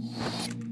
you